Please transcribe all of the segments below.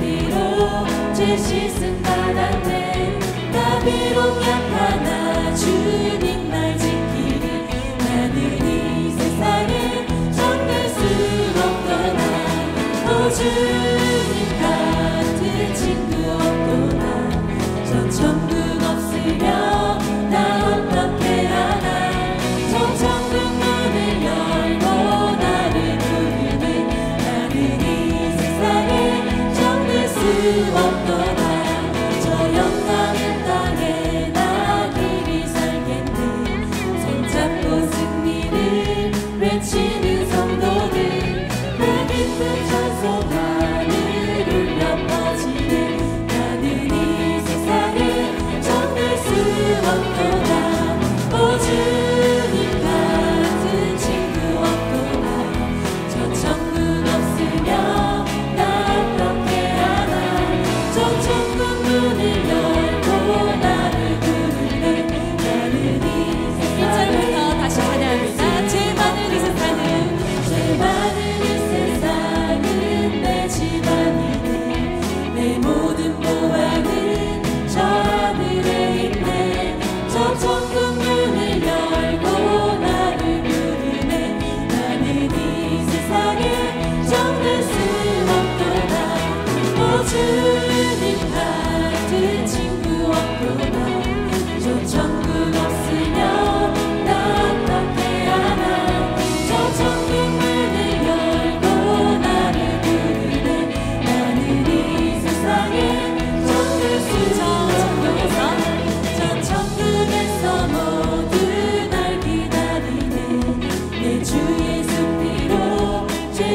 피로 죄 씻음 바람에 나 비록 약하나 주님 날 지키리 나는 이 세상에 정말 수 없거나 오주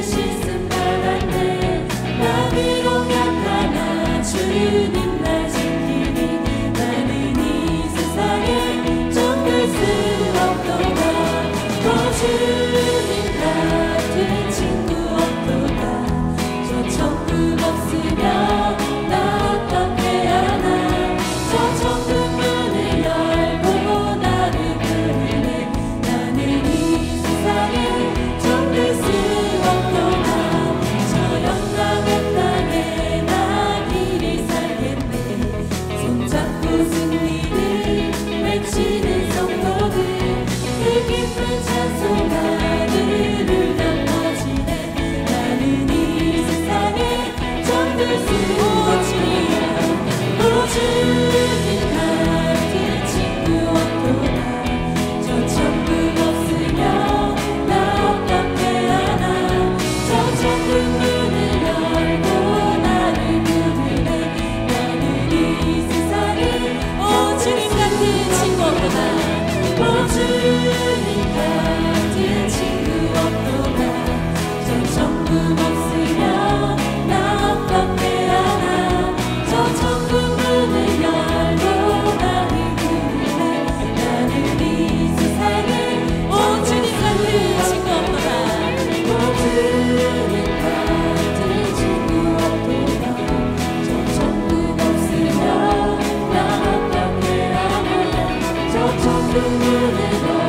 wishes moon and